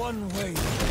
one way.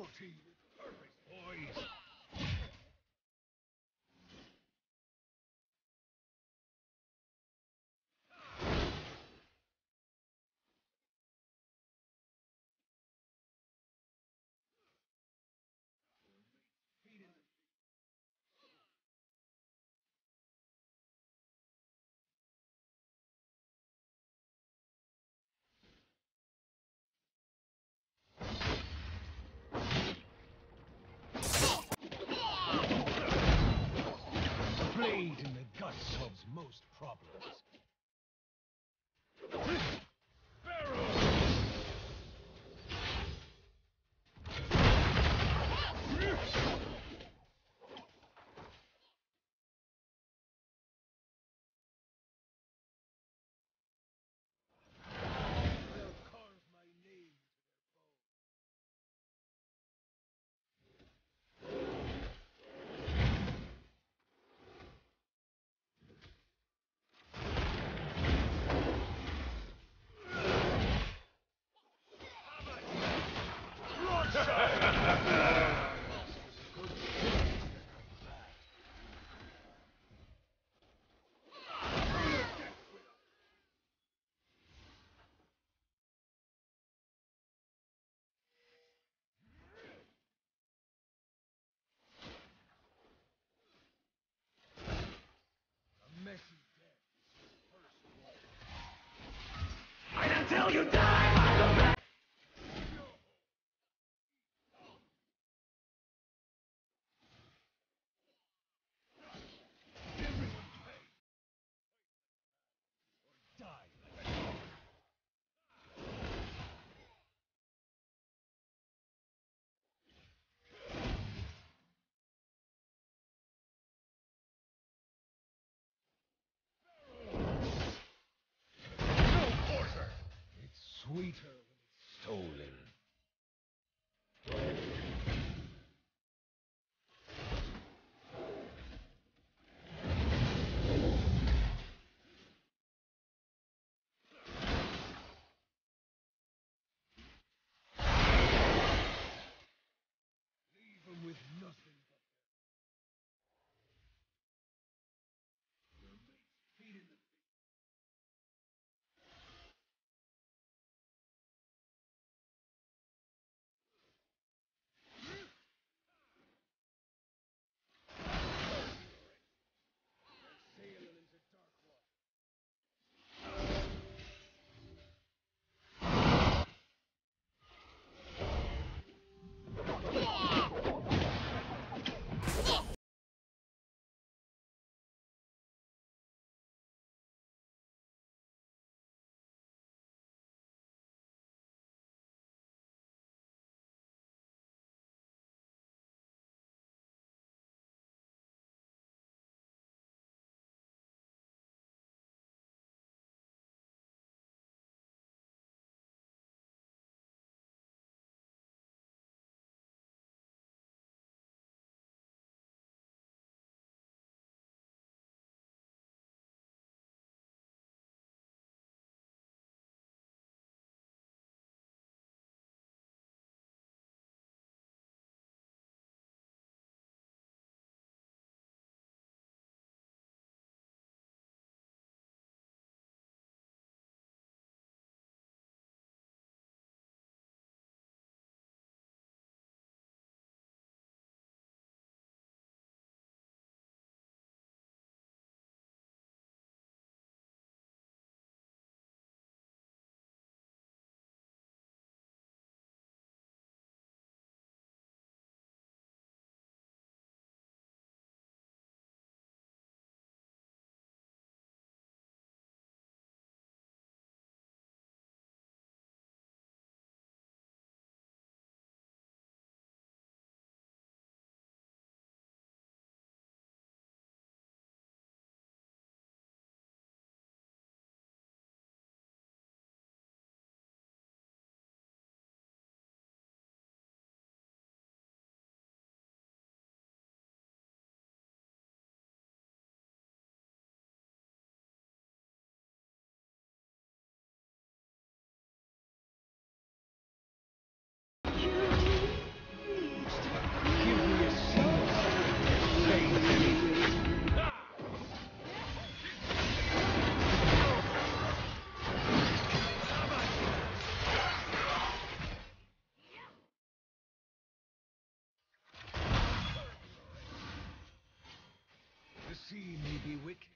With purpose, boys. Most problems. with nothing. tree may be wicked.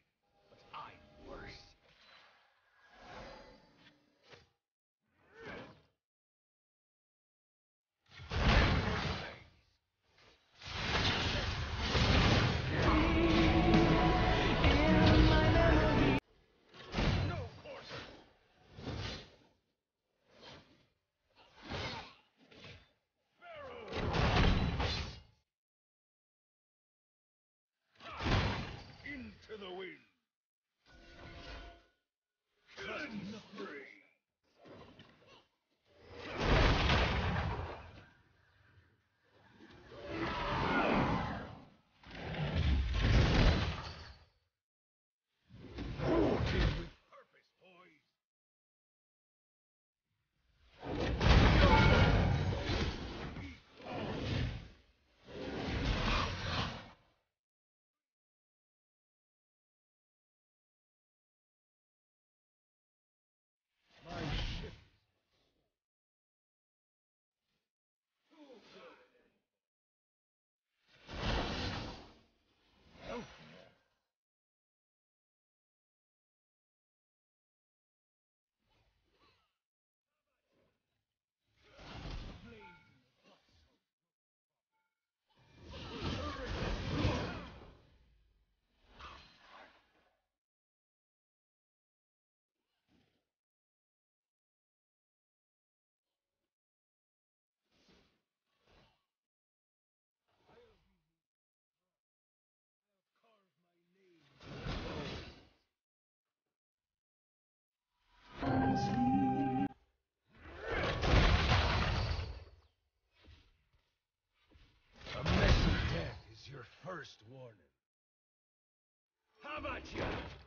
first warning. How about you?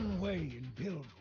One way in Bilgewater.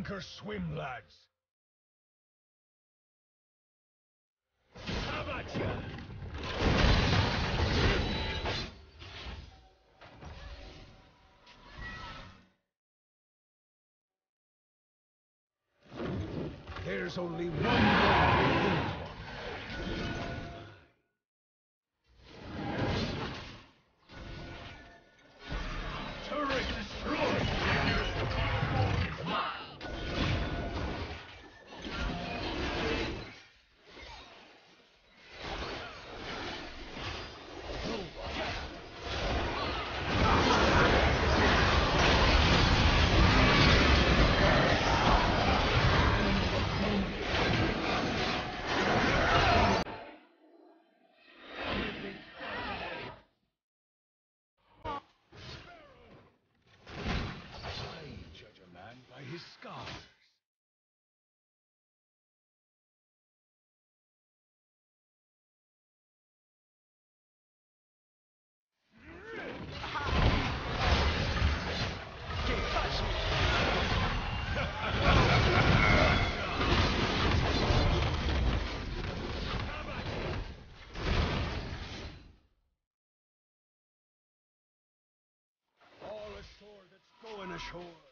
Sink or swim, lads. How about ya? There's only one ashore.